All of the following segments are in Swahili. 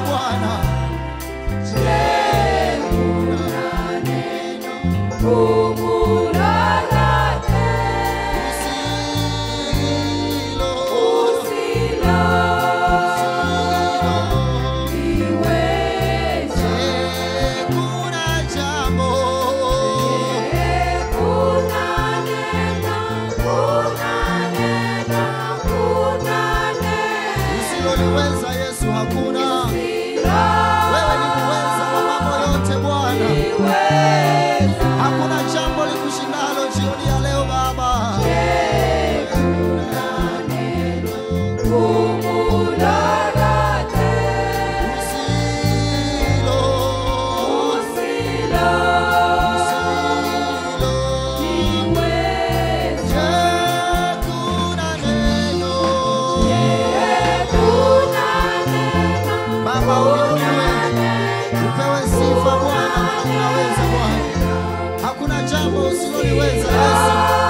marijuana. Baba uinuliwe. Upewe sifa Bwana, unaweza Bwana. Hakuna jambo usiloliweza Yesu.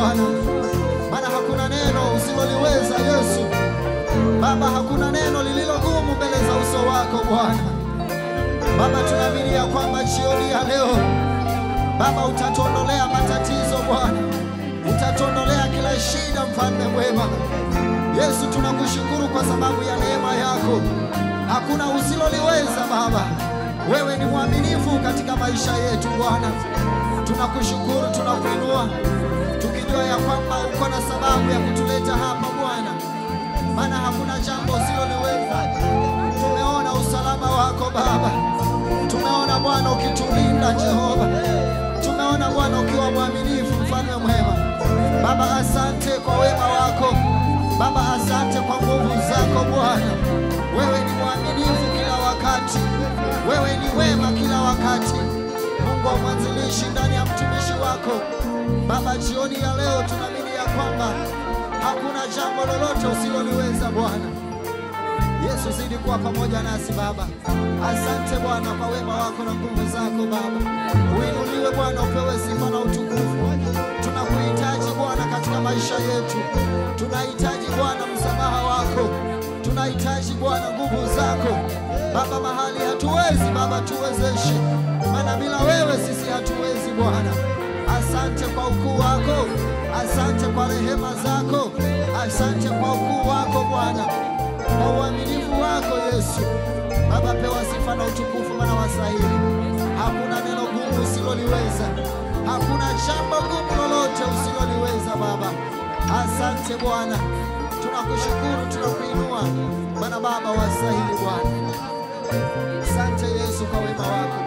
Bwana. Maana hakuna neno usiloliweza Yesu. Baba hakuna neno lililo gumu mbele za uso wako Bwana. Baba tunaamini ya kwamba jioni ya leo Baba utatuondolea matatizo Bwana. Utatuondolea kila shida mfalme mwema. Yesu tunakushukuru kwa sababu ya neema yako. Hakuna usiloliweza Baba. Wewe ni mwaminifu katika maisha yetu Bwana. Tunakushukuru, tunakuinua jambo usiloliweza. Tumeona usalama wako Baba, tumeona Bwana ukitulinda Jehova, tumeona Bwana ukiwa mwaminifu, mfalme mwema. Baba, asante kwa wema wako Baba, asante kwa nguvu zako Bwana. Wewe ni mwaminifu kila wakati, wewe ni wema kila wakati. Mungu wa mwanzilishi ndani ya mtumishi wako Baba, jioni ya leo tunaamini ya kwamba hakuna jambo lolote usiloliweza Bwana. Yesu, zidi kuwa pamoja nasi Baba. Asante Bwana kwa wema wako na nguvu zako Baba. Uinuliwe Bwana, upewe sifa na utukufu. Tunakuhitaji Bwana katika maisha yetu, tunahitaji Bwana msamaha wako, tunahitaji Bwana nguvu zako Baba. Mahali hatuwezi Baba, tuwezeshe, maana bila wewe sisi hatuwezi Bwana. Asante kwa ukuu wako, asante kwa rehema zako, asante kwa ukuu wako Bwana kwa uaminifu wako Yesu. Baba, pewa sifa na utukufu, maana wastahili. Hakuna neno gumu usiloliweza, hakuna jambo gumu lolote usiloliweza Baba. Asante Bwana, tunakushukuru, tunakuinua, maana Baba wasahili Bwana. Asante Yesu kwa wema wako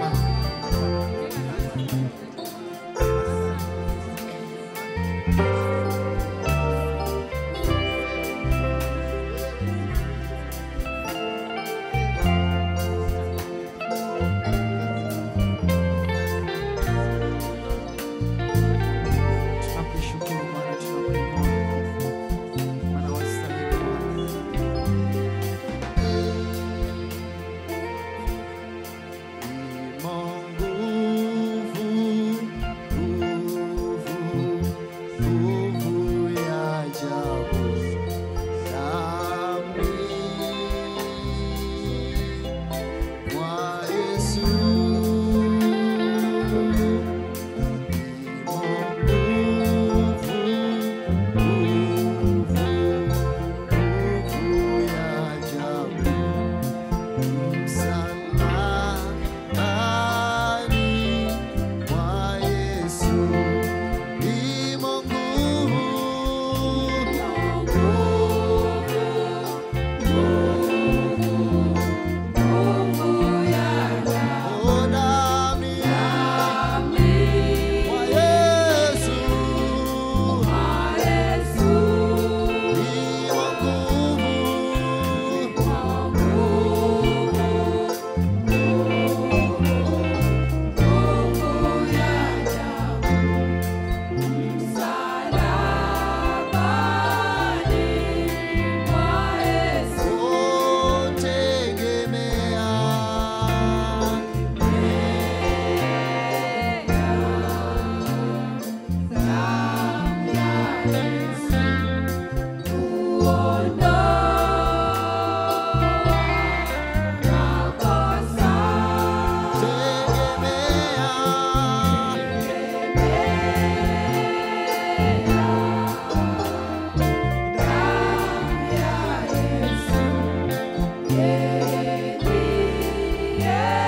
Yeah.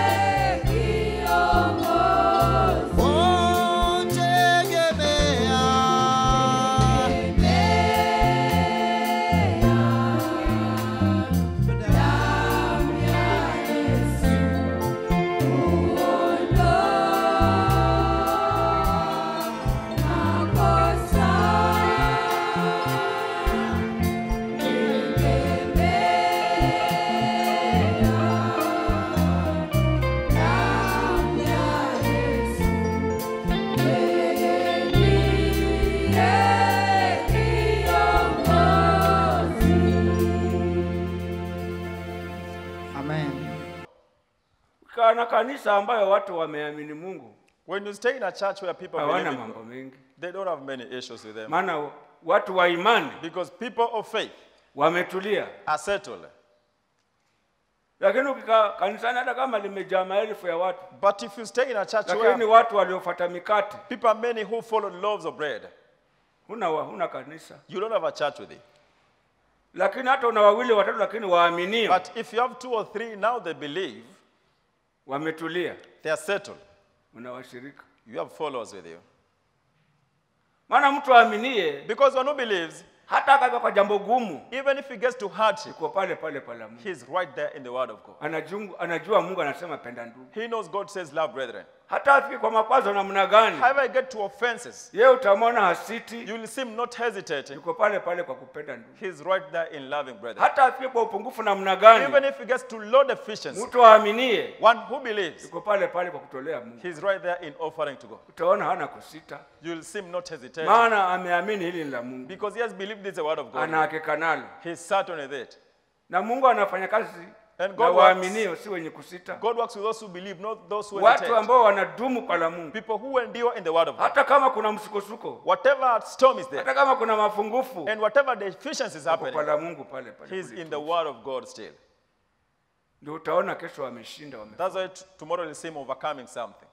Kana kanisa ambayo watu wameamini Mungu When you stay in a church where people hawana believe in mambo mengi, they don't have many issues with them. maana watu wa imani Because people of faith wametulia. are settled. Lakini ukikaa kanisani, hata kama limejaa maelfu ya watu, But if you stay in a church lakini where watu waliofuata mikate, people are many who follow loaves of bread, huna, wa- huna kanisa. you don't have a church with it. Lakini hata una wawili watatu, lakini waaminio But if you have two or three now they believe, wametulia, they are settled. una washirika. You have followers with you. Maana mtu aaminie, Because one who believes, hata akaa kwa jambo gumu, even if he gets to hardship, iko pale pale pale Mungu. He is right there in the word of God. Anajungu, anajua Mungu anasema penda ndugu. He knows God says love brethren. Hata afike kwa makwazo namna gani? However, I get to offenses, ye utamwona hasiti. You will see him not hesitating. yuko pale pale kwa kupenda ndugu. He's right there in loving brother. Hata afike kwa upungufu namna gani? Even if he gets to low deficiency, mtu aaminie. One who believes, yuko pale pale kwa kutolea mungu. He's right there in offering to God. utaona hana kusita. You will see him not hesitating maana ameamini hili ni la mungu. Because he has believed this is the word of God. anahakika nalo He's certain of it. na mungu anafanya kazi And God works- waaminio si wenye kusita. God works with those who believe, not those who watu ambao wanadumu kwa la mungu. People who endure in the word of God. hata kama kuna msukosuko. Whatever storm is there. Hata kama kuna mapungufu. And whatever deficiency is kwa happening, la mungu pale pale he's in the word of God still. ndio utaona kesho wameshinda wame That's why tomorrow you'll see him overcoming something.